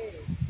too.